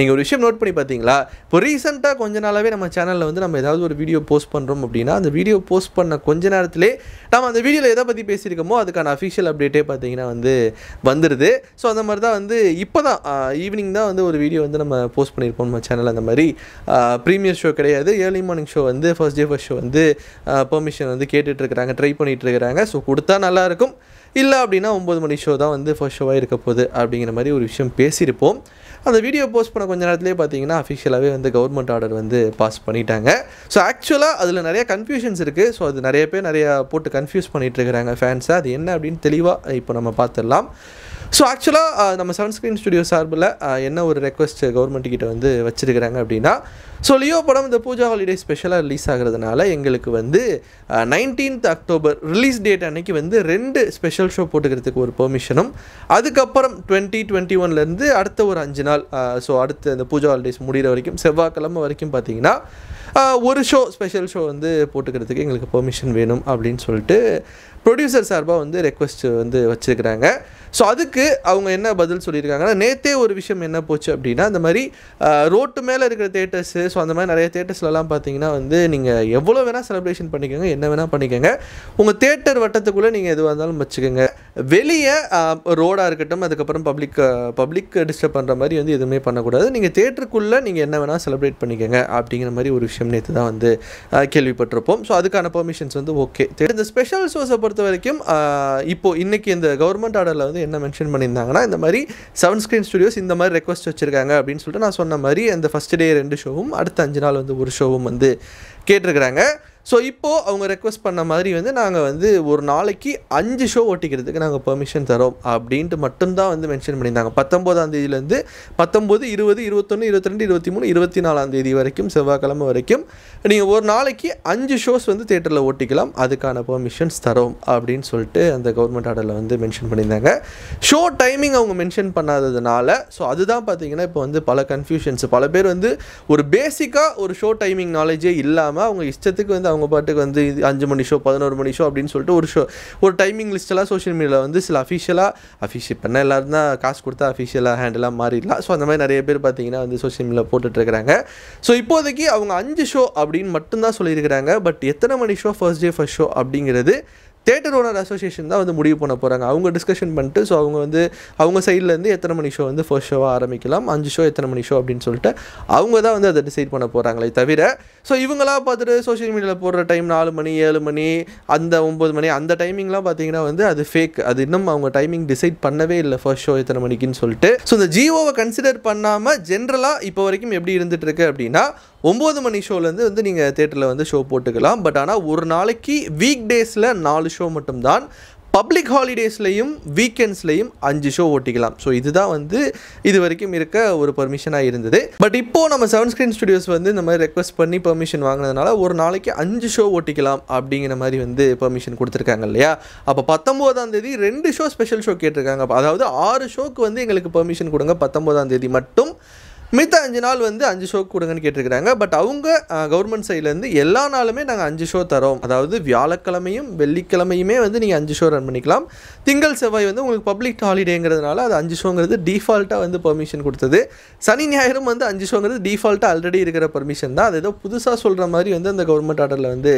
நீங்கள் ஒரு விஷயம் நோட் பண்ணி பார்த்தீங்களா? இப்போ ரீசெண்டாக கொஞ்ச நாளாகவே நம்ம சேனலில் வந்து நம்ம ஏதாவது ஒரு வீடியோ போஸ்ட் பண்ணுறோம் அப்படின்னா அந்த வீடியோ போஸ்ட் பண்ண கொஞ்ச நேரத்திலே நம்ம அந்த வீடியோவில் எதை பற்றி பேசியிருக்கோமோ அதுக்கான அஃபிஷியல் அப்டேட்டே பார்த்தீங்கன்னா வந்து வந்துடுது ஸோ அந்த மாதிரி தான் வந்து இப்போ தான் ஈவினிங் தான் வந்து ஒரு வீடியோ வந்து நம்ம போஸ்ட் பண்ணியிருப்போம் நம்ம சேனல் அந்த மாதிரி. ப்ரீமியர் ஷோ கிடையாது. ஏர்லி மார்னிங் ஷோ வந்து ஃபர்ஸ்ட் டே ஃபர்ஸ்ட் ஷோ வந்து பெர்மிஷன் வந்து கேட்டுட்டு இருக்கிறாங்க ட்ரை பண்ணிட்டு இருக்கிறாங்க. ஸோ கொடுத்தா நல்லாயிருக்கும் இல்லை அப்படின்னா ஒம்பது மணி ஷோ தான் வந்து ஃபர்ஸ்ட் ஷோவாக இருக்க போகுது அப்படிங்கிற மாதிரி ஒரு விஷயம் பேசியிருப்போம். அந்த வீடியோ போஸ்ட் பண்ண கொஞ்ச நேரத்துலேயே பார்த்தீங்கன்னா அஃபிஷியலாகவே வந்து கவர்மெண்ட் ஆர்டர் வந்து பாஸ் பண்ணிட்டாங்க. ஸோ ஆக்சுவலாக அதில் நிறைய கன்ஃபியூஷன்ஸ் இருக்குது ஸோ அது நிறைய பேர் நிறையா போட்டு கன்ஃபியூஸ் பண்ணிகிட்டு இருக்கிறாங்க ஃபேன்ஸை அது என்ன அப்படின்னு தெளிவாக இப்போ நம்ம பார்த்துடலாம். ஸோ ஆக்சுவலாக uh, நம்ம செவன் ஸ்க்ரீன் ஸ்டுடியோ சார்பில் uh, என்ன ஒரு ரெக்வஸ்ட் கவர்மெண்ட் வந்து வச்சுருக்கிறாங்க அப்படின்னா ஸோ லியோ படம் இந்த பூஜா ஹாலிடே ஸ்பெஷலாக ரிலீஸ் ஆகிறதுனால எங்களுக்கு வந்து நைன்டீன்த் அக்டோபர் ரிலீஸ் டேட் அன்னைக்கு வந்து ரெண்டு ஸ்பெஷல் ஷோ போட்டுக்கிறதுக்கு ஒரு பெர்மிஷனும் அதுக்கப்புறம் டுவெண்ட்டி டுவெண்ட்டி ஒன்லேருந்து அடுத்த ஒரு அஞ்சு நாள் uh, ஸோ அடுத்த இந்த பூஜா ஹாலிடேஸ் முடிகிற வரைக்கும் செவ்வாய்க்கிழமை வரைக்கும் பார்த்தீங்கன்னா ஒரு ஷோ ஸ்பெஷல் ஷோ வந்து போட்டுக்கிறதுக்கு எங்களுக்கு பெர்மிஷன் வேணும் அப்படின்னு சொல்லிட்டு ப்ரொடியூசர் சார்பாக வந்து ரெக்வஸ்ட் வந்து வச்சுருக்கிறாங்க. ஸோ அதுக்கு அவங்க என்ன பதில் சொல்லியிருக்காங்கன்னா நேற்றே ஒரு விஷயம் என்ன போச்சு அப்படின்னா இந்த மாதிரி ரோட்டு மேலே இருக்கிற தேட்டர்ஸு ஸோ அந்த மாதிரி நிறைய தேட்டர்ஸ்லலாம் பார்த்தீங்கன்னா வந்து நீங்கள் எவ்வளோ வேணால் செலிப்ரேஷன் பண்ணிக்கோங்க என்ன வேணால் பண்ணிக்கோங்க. உங்கள் தேட்டர் வட்டத்துக்குள்ளே நீங்கள் எதுவாக இருந்தாலும் வச்சுக்கோங்க. வெளியே ரோடாக இருக்கட்டும் அதுக்கப்புறம் பப்ளிக் பப்ளிக் டிஸ்டர்ப் பண்ணுற மாதிரி வந்து எதுவுமே பண்ணக்கூடாது. நீங்கள் தேட்டருக்குள்ளே நீங்கள் என்ன வேணால் செலிப்ரேட் பண்ணிக்கோங்க அப்படிங்கிற மாதிரி ஒரு விஷயம் நேற்று தான் வந்து கேள்விப்பட்டிருப்போம். ஸோ அதுக்கான பெர்மிஷன்ஸ் வந்து ஓகே இந்த ஸ்பெஷல் ஷோஸை பொறுத்த வரைக்கும் இப்போது இன்றைக்கி இந்த கவர்மெண்ட் ஆர்டரில் வந்து என்ன மென்ஷன் பண்ணியிருந்தாங்கன்னா இந்த மாதிரி செவன் ஸ்க்ரீன் ஸ்டுடியோஸ் இந்த மாதிரி ரெக்வஸ்ட் வச்சுருக்காங்க அப்படின்னு சொல்லிட்டு நான் சொன்ன மாதிரி அந்த ஃபஸ்ட் டே ரெண்டு ஷோவும் அடுத்த அஞ்சு நாள் வந்து ஒரு ஷோவும் வந்து கேட்டிருக்கிறாங்க. ஸோ இப்போது அவங்க ரெக்வஸ்ட் பண்ண மாதிரி வந்து நாங்கள் வந்து ஒரு நாளைக்கு அஞ்சு ஷோ ஓட்டிக்கிறதுக்கு நாங்கள் பெர்மிஷன் தரோம் அப்படின்ட்டு மட்டும்தான் வந்து மென்ஷன் பண்ணியிருந்தாங்க. பத்தொம்போதாம் தேதியிலேருந்து பத்தொம்போது இருபது இருபத்தொன்று இருபத்திரெண்டு இருபத்தி மூணு இருபத்தி நாலாம் தேதி வரைக்கும் செவ்வாய்க்கிழமை வரைக்கும் நீங்கள் ஒரு நாளைக்கு அஞ்சு ஷோஸ் வந்து தேட்டரில் ஓட்டிக்கலாம் அதுக்கான பெர்மிஷன்ஸ் தரோம் அப்படின்னு சொல்லிட்டு அந்த கவர்மெண்ட் ஆர்டரில் வந்து மென்ஷன் பண்ணியிருந்தாங்க. ஷோ டைமிங் அவங்க மென்ஷன் பண்ணாததுனால ஸோ அதுதான் பார்த்தீங்கன்னா இப்போ வந்து பல கன்ஃபியூஷன்ஸ் பல பேர் வந்து ஒரு பேசிக்காக ஒரு ஷோ டைமிங் நாலேஜே இல்லாமல் அவங்க இஷ்டத்துக்கு வந்து அவங்க பாட்டுக்கு வந்து இது அஞ்சு மணி ஷோ பதினோரு மணி ஷோ அப்படின்னு சொல்லிட்டு ஒரு ஷோ ஒரு டைமிங் லிஸ்ட்டெல்லாம் சோஷியல் மீடியாவில் வந்து சில அஃபிஷியலாக அஃபிஷியல் பண்ண எல்லாரும் தான் காசு கொடுத்தா அஃபிஷியலாக ஹேண்டெல்லாம் மாறிடலாம். ஸோ அந்த மாதிரி நிறைய பேர் பார்த்தீங்கன்னா வந்து சோஷியல் மீடியாவில் போட்டுட்ருக்காங்க ஸோ இப்போதைக்கு அவங்க அஞ்சு ஷோ அப்படின்னு மட்டும்தான் சொல்லியிருக்கிறாங்க. பட் எத்தனை மணி show first day first show அப்படிங்கிறது தேட்டர் ஓனர் அசோசியேஷன் தான் வந்து முடிவு பண்ண போகிறாங்க அவங்க டிஸ்கஷன் பண்ணிட்டு ஸோ அவங்க வந்து அவங்க சைட்லேருந்து எத்தனை மணி ஷோ வந்து ஃபர்ஸ்ட் ஷோவாக ஆரம்பிக்கலாம் அஞ்சு ஷோ எத்தனை மணி ஷோ அப்படின்னு சொல்லிட்டு அவங்க தான் வந்து அதை டிசைட் பண்ண போகிறாங்களே தவிர ஸோ இவங்களா பார்த்துட்டு சோஷியல் மீடியாவில் போடுற டைம் நாலு மணி ஏழு மணி அந்த ஒம்பது மணி அந்த டைமிங்லாம் பார்த்தீங்கன்னா வந்து அது ஃபேக் அது இன்னும் அவங்க டைமிங் டிசைட் பண்ணவே இல்லை ஃபர்ஸ்ட் ஷோ எத்தனை மணிக்குன்னு சொல்லிட்டு. ஸோ இந்த ஜியோவை கன்சிடர் பண்ணாமல் ஜென்ரலாக இப்போ வரைக்கும் எப்படி இருந்துகிட்ருக்கு அப்படின்னா ஒம்பது மணி ஷோலேருந்து வந்து நீங்கள் தேட்டரில் வந்து ஷோ போட்டுக்கலாம். பட் ஆனால் ஒரு நாளைக்கு வீக் டேஸில் நாலு ஷோ மட்டும்தான் பப்ளிக் ஹாலிடேஸ்லையும் வீக்கெண்ட்ஸ்லையும் அஞ்சு ஷோ ஓட்டிக்கலாம். ஸோ இதுதான் வந்து இது வரைக்கும் இருக்க ஒரு பர்மிஷனாக இருந்தது. பட் இப்போ நம்ம செவன் ஸ்க்ரீன் ஸ்டுடியோஸ் வந்து இந்த மாதிரி ரெக்வஸ்ட் பண்ணி பெர்மிஷன் வாங்கினதுனால ஒரு நாளைக்கு அஞ்சு ஷோ ஓட்டிக்கலாம் அப்படிங்கிற மாதிரி வந்து பெர்மிஷன் கொடுத்துருக்காங்க இல்லையா? அப்போ பத்தொம்போதாம் தேதி ரெண்டு ஷோ ஸ்பெஷல் ஷோ கேட்டிருக்காங்க. அதாவது ஆறு ஷோக்கு வந்து எங்களுக்கு பெர்மிஷன் கொடுங்க. பத்தொம்போதாம் தேதி மட்டும் மித்த அஞ்சு நாள் வந்து அஞ்சு ஷோ கொடுங்கன்னு கேட்டிருக்கிறாங்க. பட் அவங்க கவர்மெண்ட் சைட்லேருந்து எல்லா நாளுமே நாங்கள் அஞ்சு ஷோ தரோம். அதாவது வியாழக்கிழமையும் வெள்ளிக்கிழமையுமே வந்து நீங்கள் அஞ்சு ஷோ ரன் பண்ணிக்கலாம். திங்கள் செவ்வாய் வந்து உங்களுக்கு பப்ளிக் ஹாலிடேங்கிறதுனால அது அஞ்சு ஷோங்கிறது டிஃபால்ட்டாக வந்து பெர்மிஷன் கொடுத்தது. சனி ஞாயிறும் வந்து அஞ்சு ஷோங்கிறது டிஃபால்ட்டாக ஆல்ரெடி இருக்கிற பர்மிஷன் தான். அது ஏதோ புதுசாக சொல்கிற மாதிரி வந்து அந்த கவர்மெண்ட் ஆர்டரில் வந்து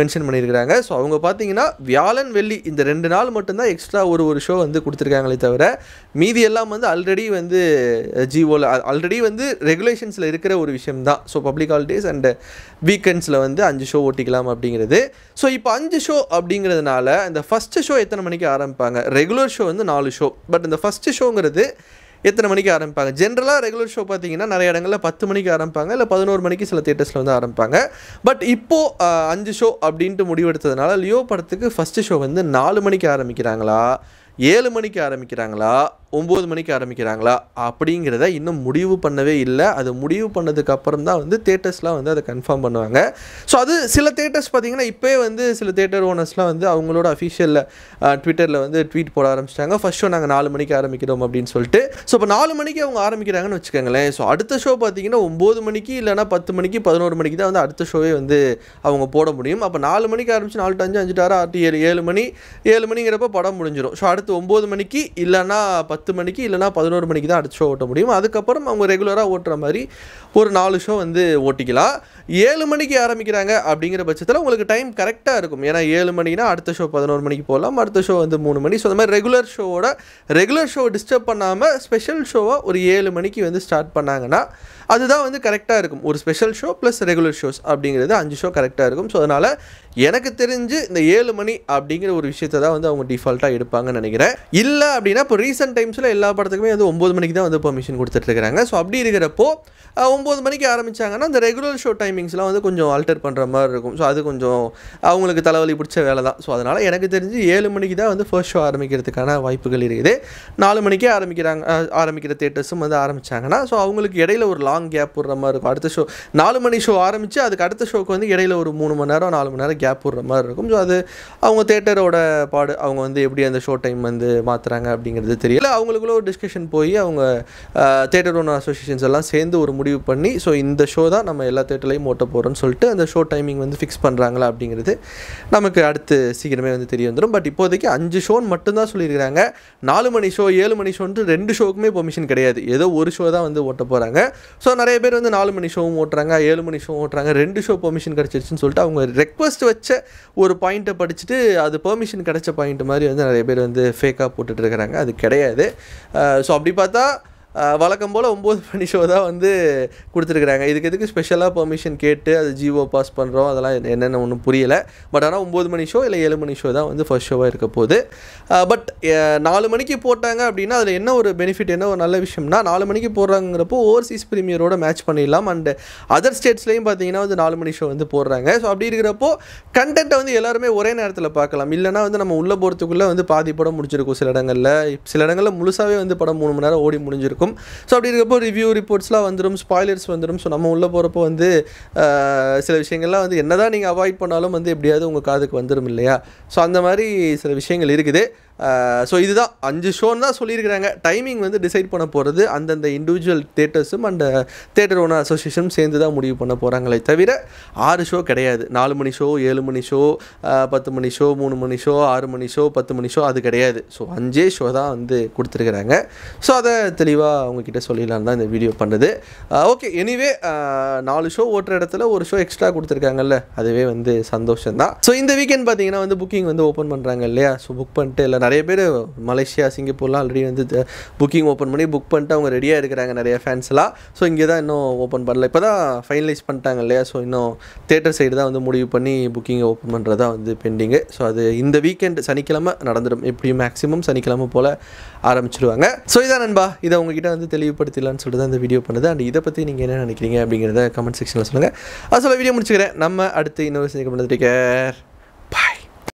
மென்ஷன் பண்ணியிருக்கிறாங்க. ஸோ அவங்க பார்த்தீங்கன்னா வியாழன் வெள்ளி இந்த ரெண்டு நாள் மட்டும்தான் எக்ஸ்ட்ரா ஒரு ஒரு ஷோ வந்து கொடுத்துருக்காங்களே தவிர மீதி எல்லாம் வந்து ஆல்ரெடி வந்து ஜிஓவில் ஆல்ரெடி வந்து ரெகுலேஷன்ஸில் இருக்கிற ஒரு விஷயம் தான் ஸோ பப்ளிக் ஹாலிடேஸ் அண்ட் வீக்கெண்ட்ஸில் வந்து அஞ்சு ஷோ ஓட்டிக்கலாம் அப்படிங்கிறது. ஸோ இப்போ அஞ்சு ஷோ அப்படிங்கிறதுனால இந்த ஃபஸ்ட்டு ஷோ எத்தனை மணிக்கு ஆரம்பிப்பாங்க? ரெகுலர் ஷோ வந்து நாலு ஷோ பட் இந்த ஃபஸ்ட்டு ஷோங்கிறது எத்தனை மணிக்கு ஆரம்பிப்பாங்க? ஜென்ரலாக ரெகுலர் ஷோ பார்த்தீங்கன்னா நிறைய இடங்களில் பத்து மணிக்கு ஆரம்பிப்பாங்க இல்லை பதினோரு மணிக்கு சில தேட்டர்ஸில் வந்து ஆரம்பிப்பாங்க. பட் இப்போது அஞ்சு ஷோ அப்படின்ட்டு முடிவெடுத்ததுனால லியோ படத்துக்கு ஃபஸ்ட்டு ஷோ வந்து நாலு மணிக்கு ஆரம்பிக்கிறாங்களா? ஏழு மணிக்கு ஆரம்பிக்கிறாங்களா? ஒம்பது மணிக்கு ஆரம்பிக்கிறாங்களா? அப்படிங்கிறத இன்னும் முடிவு பண்ணவே இல்லை. அது முடிவு பண்ணதுக்கு அப்புறம் தான் வந்து தேட்டர்ஸ்லாம் வந்து அதை கன்ஃபார்ம் பண்ணுவாங்க. ஸோ அது சில தேட்டர்ஸ் பார்த்தீங்கன்னா இப்போயே வந்து சில தேட்டர் ஓனர்ஸ்லாம் வந்து அவங்களோட அஃபிஷியலில் ட்விட்டரில் வந்து ட்வீட் போட ஆரம்பிச்சிட்டாங்க. ஃபர்ஸ்ட் ஷோ நாங்கள் நாலு மணிக்கு ஆரம்பிக்கிறோம் அப்படின்னு சொல்லிட்டு. ஸோ இப்போ நாலு மணிக்கு அவங்க ஆரம்பிக்கிறாங்கன்னு வச்சுக்கோங்களேன். ஸோ அடுத்த ஷோ பார்த்தீங்கன்னா ஒம்பது மணிக்கு இல்லைனா பத்து மணிக்கு பதினோரு மணிக்கு தான் வந்து அடுத்த ஷோவே வந்து அவங்க போட முடியும். அப்போ நாலு மணிக்கு ஆரம்பிச்சு நாலு டு அஞ்சு அஞ்சு ஆறு ஆறு ஏழு ஏழு மணி ஏழு மணிங்கிறப்ப படம் முடிஞ்சிடும் ஸோ அடுத்து ஒம்பது மணிக்கு இல்லைன்னா பத்து பத்து மணிக்கு இல்லைனா பதினோரு மணிக்கு தான் அடுத்த ஷோ ஓட்ட முடியும். அதுக்கப்புறம் அவங்க ரெகுலராக ஓட்டுற மாதிரி ஒரு நாலு ஷோ வந்து ஓட்டிக்கலாம். ஏழு மணிக்கு ஆரம்பிக்கிறாங்க அப்படிங்கிற பட்சத்தில் உங்களுக்கு டைம் கரெக்டாக இருக்கும். ஏன்னா ஏழு மணினா அடுத்த ஷோ பதினோரு மணிக்கு போகலாம் அடுத்த ஷோ வந்து மூணு மணி. ஸோ அந்த மாதிரி ரெகுலர் ஷோவோட ரெகுலர் ஷோ டிஸ்டர்ப் பண்ணாமல் ஸ்பெஷல் ஷோவை ஒரு ஏழு மணிக்கு வந்து ஸ்டார்ட் பண்ணாங்கன்னா அதுதான் வந்து கரெக்டாக இருக்கும். ஒரு special show plus regular shows அப்படிங்கிறது அஞ்சு ஷோ கரெக்டாக இருக்கும். ஸோ அதனால் எனக்கு தெரிஞ்சு இந்த ஏழு மணி அப்படிங்கிற ஒரு விஷயத்தை தான் வந்து அவங்க டிஃபால்ட்டாக எடுப்பாங்கன்னு நினைக்கிறேன். இல்லை அப்படின்னா இப்போ ரீசெண்ட் டைம்ஸில் எல்லா படத்துக்குமே வந்து ஒம்பது மணிக்கு தான் வந்து பெர்மிஷன் கொடுத்துட்ருக்காங்க ஸோ அப்படி இருக்கிறப்போ ஒம்பது மணிக்கு ஆரம்பித்தாங்கன்னா அந்த ரெகுலர் ஷோ டைமிங்ஸ்லாம் வந்து கொஞ்சம் ஆல்டர் பண்ணுற மாதிரி இருக்கும். ஸோ அது கொஞ்சம் அவங்களுக்கு தலைவலி பிடிச்ச வேலை தான். ஸோ அதனால் எனக்கு தெரிஞ்சு ஏழு மணிக்கு தான் வந்து ஃபர்ஸ்ட் ஷோ ஆரம்பிக்கிறதுக்கான வாய்ப்புகள் இருக்குது. நாலு மணிக்கே ஆரம்பிக்கிறாங்க ஆரம்பிக்கிற தேட்டர்ஸும் வந்து ஆரம்பித்தாங்கன்னா ஸோ அவங்களுக்கு இடையில ஒரு லாங் கேப் விடுற மாதிரி இருக்கும். அடுத்த ஷோ நாலு மணி ஷோ ஆரம்பித்து அதுக்கு அடுத்த ஷோக்கு வந்து இடையில ஒரு மூணு மணி நேரம் நாலு மணி நேரம் கேப் விடுற மாதிரி இருக்கும். ஸோ அது அவங்க தேட்டரோட பாடு அவங்க வந்து எப்படி அந்த ஷோ டைம் வந்து மாற்றுறாங்க அப்படிங்கிறது தெரியல. அவங்களுக்குள்ள ஒரு டிஸ்கஷன் போய் அவங்க தேட்டர் ஓனர் அசோசியேஷன்ஸ் எல்லாம் சேர்ந்து ஒரு முடிவு பண்ணி ஸோ இந்த ஷோ தான் நம்ம எல்லா தேட்டர்லையும் ஓட்ட போகிறோம்னு சொல்லிட்டு அந்த ஷோ டைமிங் வந்து ஃபிக்ஸ் பண்ணுறாங்களா அப்படிங்கிறது நமக்கு அடுத்து சீக்கிரமே வந்து தெரிய வந்துடும் பட் இப்போதைக்கு அஞ்சு ஷோன்னு மட்டும்தான் சொல்லியிருக்கிறாங்க. நாலு மணி ஷோ ஏழு மணி ஷோன்ட்டு ரெண்டு ஷோக்குமே பெர்மிஷன் கிடையாது. ஏதோ ஒரு ஷோ தான் வந்து ஓட்ட போகிறாங்க ஸோ நிறைய பேர் வந்து நாலு மணி ஷோவும் ஓட்டுறாங்க ஏழு மணி ஷோ ஓட்டுறாங்க. ரெண்டு ஷோ பெர்மிஷன் கிடச்சிருச்சுன்னு சொல்லிட்டு அவங்க ரெக்வஸ்ட் வச்ச ஒரு பாயிண்ட்டை படிச்சுட்டு அது பெர்மிஷன் கிடச்ச பாயிண்ட் மாதிரி வந்து நிறைய பேர் வந்து ஃபேக்காக போட்டுட்ருக்கிறாங்க அது கிடையாது. ஸோ அப்படி பார்த்தா வழக்கம் போல் ஒம்பது மணி ஷோ தான் வந்து கொடுத்துருக்குறாங்க. இதுக்கு எதுக்கு ஸ்பெஷலாக பெர்மிஷன் கேட்டு அது ஜிஓ பாஸ் பண்ணுறோம் அதெல்லாம் என்ன- என்னென்ன ஒன்றும் புரியலை. பட் ஆனால் ஒம்பது மணி ஷோ இல்லை ஏழு மணி ஷோ தான் வந்து ஃபர்ஸ்ட் ஷோவாக இருக்க போகுது. பட் நாலு மணிக்கு போட்டாங்க அப்படின்னா அதில் என்ன ஒரு பெனிஃபிட் என்ன ஒரு நல்ல விஷயம்னா நாலு மணிக்கு போடுறாங்கிறப்போ ஓவர்சீஸ் ப்ரீமியரோட மேட்ச் பண்ணிடலாம். அண்ட் அதர் ஸ்டேட்ஸ்லேயும் பார்த்தீங்கன்னா வந்து நாலு மணி ஷோ வந்து போடுறாங்க. ஸோ அப்படி இருக்கிறப்போ கண்டென்ட்டை வந்து எல்லாருமே ஒரே நேரத்தில் பார்க்கலாம். இல்லைனா வந்து நம்ம உள்ளே போகிறதுக்குள்ளே வந்து பாதி படம் முடிச்சிருக்கும் சில இடங்களில். சில இடங்களில் முழுசாகவே வந்து படம் மூணு மணி நேரம் ஓடி முடிஞ்சிருக்கும். ஸோ அப்படி இருக்கப்போ ரிவ்யூ ரிப்போர்ட்ஸ்லாம் வந்துடும் ஸ்பாய்லர்ஸ் வந்துடும் ஸோ நம்ம உள்ளே போகிறப்போ வந்து சில விஷயங்கள்லாம் வந்து என்னதான் நீங்கள் அவாய்ட் பண்ணாலும் வந்து எப்படியாவது உங்கள் காதுக்கு வந்துடும் இல்லையா? ஸோ அந்த மாதிரி சில விஷயங்கள் இருக்குது. ஸோ இதுதான் அஞ்சு ஷோன்னு தான் சொல்லியிருக்கிறாங்க. டைமிங் வந்து டிசைட் பண்ண போகிறது அந்தந்த இண்டிவிஜுவல் தேட்டர்ஸும் அந்த தேட்டர் ஓனர் அசோசியேஷனும் சேர்ந்து தான் முடிவு பண்ண போகிறாங்களே தவிர ஆறு ஷோ கிடையாது. நாலு மணி ஷோ ஏழு மணி ஷோ பத்து மணி ஷோ மூணு மணி ஷோ ஆறு மணி ஷோ பத்து மணி ஷோ அது கிடையாது. ஸோ அஞ்சே ஷோ தான் வந்து கொடுத்துருக்குறாங்க. ஸோ அதை தெளிவாக அவங்கக்கிட்ட சொல்லிடலாம் தான் இந்த வீடியோ பண்ணுது. ஓகே எனிவே நாலு ஷோ ஓட்டுற இடத்துல ஒரு ஷோ எக்ஸ்ட்ரா கொடுத்துருக்காங்கல்ல அதுவே வந்து சந்தோஷம் தான் ஸோ இந்த வீக்கெண்ட் பார்த்தீங்கன்னா வந்து புக்கிங் வந்து ஓப்பன் பண்ணுறாங்க இல்லையா? ஸோ புக் பண்ணிட்டு எல்லாம் நிறைய பேர் மலேசியா சிங்கப்பூர்லாம் ஆல்ரெடி வந்து புக்கிங் ஓப்பன் பண்ணி புக் பண்ணிட்டு அவங்க ரெடியாக இருக்கிறாங்க நிறைய ஃபேன்ஸ்லாம் ஸோ இங்கே தான் இன்னும் ஓப்பன் பண்ணல. இப்போ தான் ஃபைனலைஸ் பண்ணிட்டாங்க இல்லையா? ஸோ இன்னும் தேட்டர் சைடு தான் வந்து முடிவு பண்ணி புக்கிங் ஓப்பன் பண்ணுறதா வந்து பெண்டிங்கு ஸோ அது இந்த வீக்கெண்ட் சனிக்கிழமை நடந்துடும் எப்படியும் மேக்ஸிமம் சனிக்கிழமை போல் ஆரம்பிச்சிடுவாங்க ஸோ இதான் நண்பா. இதை உங்ககிட்ட வந்து தெளிவுபடுத்திடலான்னு சொல்லிட்டு தான் இந்த வீடியோ பண்ணுது. அண்ட் இதை பற்றி நீங்கள் என்ன நினைக்கிறீங்க அப்படிங்கிறத கமெண்ட் செக்ஷனில் சொல்லுங்கள் அது சொல்ல வீடியோ முடிச்சுக்கிறேன். நம்ம அடுத்து இன்னொரு சந்திக்க பண்ணுறதுக்கு